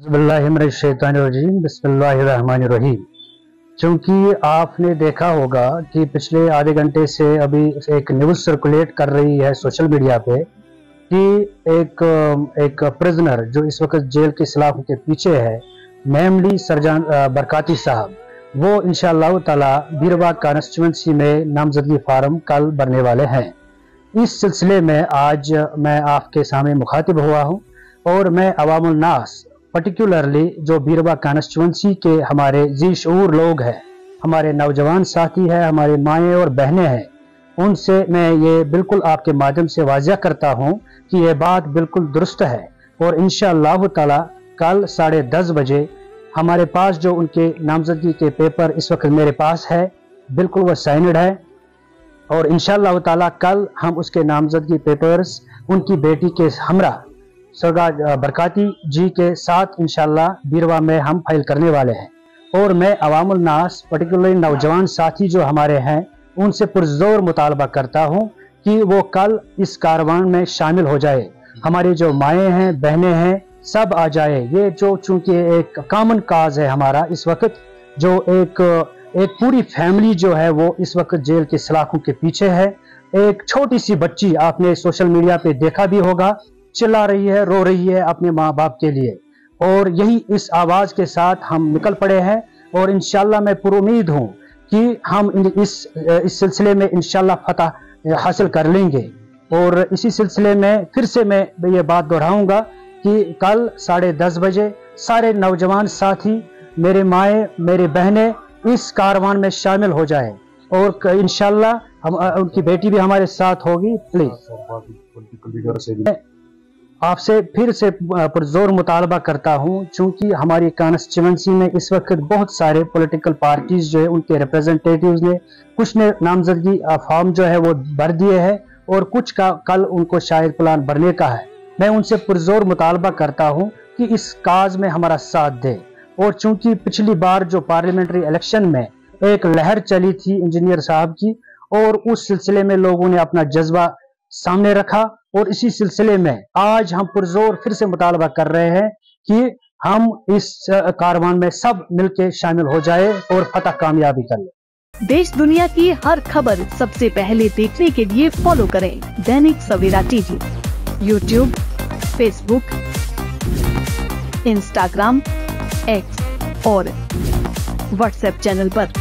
बिस्मिल्लाहिर्रहमानिर्रहीम चूँकि आपने देखा होगा कि पिछले आधे घंटे से अभी एक न्यूज़ सर्कुलेट कर रही है सोशल मीडिया पे कि एक एक प्रिजनर जो इस वक्त जेल के सलाखों के पीछे है नेमली सरजान बरकाती साहब, वो इंशाल्लाह ताला बीरबाग कॉन्स्टिट्यूंसी में नामजदगी फार्म कल भरने वाले हैं। इस सिलसिले में आज मैं आपके सामने मुखातिब हुआ हूँ और मैं अवामुल नास पर्टिकुलरली जो बीरबा कॉन्स्टिट्यूंसी के हमारे जी शूर लोग हैं, हमारे नौजवान साथी हैं, हमारे माएँ और बहनें हैं, उनसे मैं ये बिल्कुल आपके माध्यम से वाजिया करता हूँ कि ये बात बिल्कुल दुरुस्त है। और इन ताला, कल साढ़े दस बजे हमारे पास जो उनके नामजदगी के पेपर इस वक्त मेरे पास है, बिल्कुल वह साइनड है। और इन ताला, कल हम उसके नामजदगी पेपर्स उनकी बेटी के हमरा सरदार बरकाती जी के साथ इनशाला बीरवा में हम फ़ाइल करने वाले हैं। और मैं अवामुल नास पर्टिकुलरली नौजवान साथी जो हमारे हैं, उनसे पुरजोर मुतालबा करता हूँ कि वो कल इस कारवान में शामिल हो जाए। हमारी जो माएँ हैं, बहनें हैं, सब आ जाए। ये जो चूँकि एक कॉमन काज है हमारा इस वक्त, जो एक एक पूरी फैमिली जो है वो इस वक्त जेल के सलाखों के पीछे है। एक छोटी सी बच्ची आपने सोशल मीडिया पे देखा भी होगा। चिल्ला रही है रो रही है अपने माँ बाप के लिए। और यही इस आवाज़ के साथ हम निकल पड़े हैं और इनशाला मैं पुरुद हूँ कि हम इस इस सिलसिले में इनशाला फतह हासिल कर लेंगे। और इसी सिलसिले में फिर से मैं ये बात दोहराऊँगा कि कल साढ़े दस बजे सारे नौजवान साथी मेरे माए मेरे बहनें इस कारवान में शामिल हो जाए। और इनशाला हम उनकी बेटी भी हमारे साथ होगी प्लीज़ आपसे फिर से पुरजोर मुतालबा करता हूँ, चूँकि हमारी कॉन्स्टिट्यूंसी में इस वक्त बहुत सारे पॉलिटिकल पार्टीज़ जो है, उनके रिप्रेजेंटेटिव्स ने कुछ ने नामजदगी फॉर्म जो है वो भर दिए हैं और कुछ का कल उनको शायद प्लान भरने का है। मैं उनसे पुरजोर मुतालबा करता हूँ कि इस काज में हमारा साथ दे। और चूँकि पिछली बार जो पार्लियामेंट्री इलेक्शन में एक लहर चली थी इंजीनियर साहब की, और उस सिलसिले में लोगों ने अपना जज्बा सामने रखा और इसी सिलसिले में आज हम पुरजोर फिर से मुतालबा कर रहे हैं कि हम इस कारवान में सब मिलकर शामिल हो जाए और फतह कामयाबी कर ले देश दुनिया की हर खबर सबसे पहले देखने के लिए फॉलो करें Dainik Savera TV YouTube Facebook Instagram X और व्हाट्सएप चैनल पर।